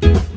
Bye.